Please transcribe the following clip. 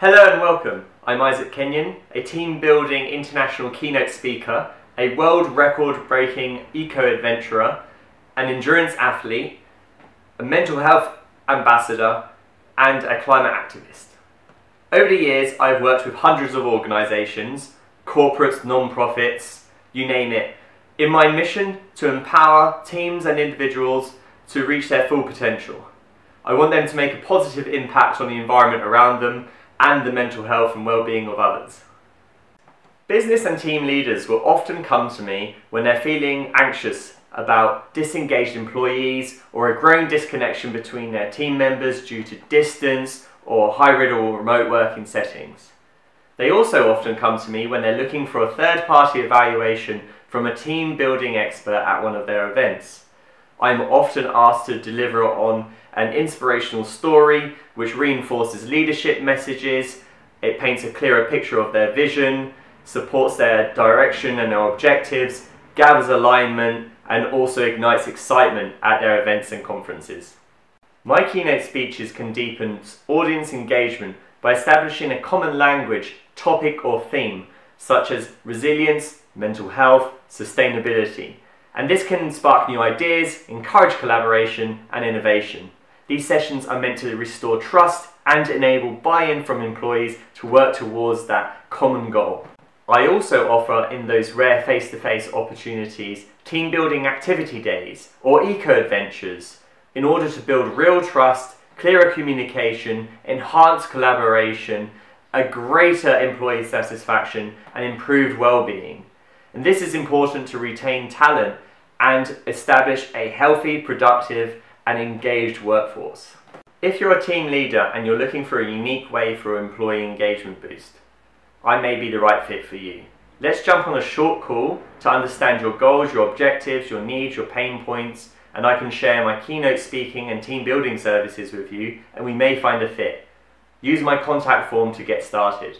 Hello and welcome. I'm Isaac Kenyon, a team building international keynote speaker, a world record breaking eco adventurer, an endurance athlete, a mental health ambassador, and a climate activist. Over the years, I've worked with hundreds of organisations, corporates, non profits, you name it, in my mission to empower teams and individuals to reach their full potential. I want them to make a positive impact on the environment around them and the mental health and well-being of others. Business and team leaders will often come to me when they're feeling anxious about disengaged employees or a growing disconnection between their team members due to distance or hybrid or remote working settings. They also often come to me when they're looking for a third party evaluation from a team building expert at one of their events. I'm often asked to deliver on an inspirational story which reinforces leadership messages, it paints a clearer picture of their vision, supports their direction and their objectives, gathers alignment, and also ignites excitement at their events and conferences. My keynote speeches can deepen audience engagement by establishing a common language, topic, or theme, such as resilience, mental health, sustainability. And this can spark new ideas, encourage collaboration, and innovation. These sessions are meant to restore trust and enable buy-in from employees to work towards that common goal. I also offer in those rare face-to-face opportunities team building activity days or eco-adventures in order to build real trust, clearer communication, enhanced collaboration, a greater employee satisfaction and improved well-being. And this is important to retain talent and establish a healthy, productive and engaged workforce. If you're a team leader and you're looking for a unique way for employee engagement boost, I may be the right fit for you. Let's jump on a short call to understand your goals, your objectives, your needs, your pain points, and I can share my keynote speaking and team building services with you, and we may find a fit. Use my contact form to get started.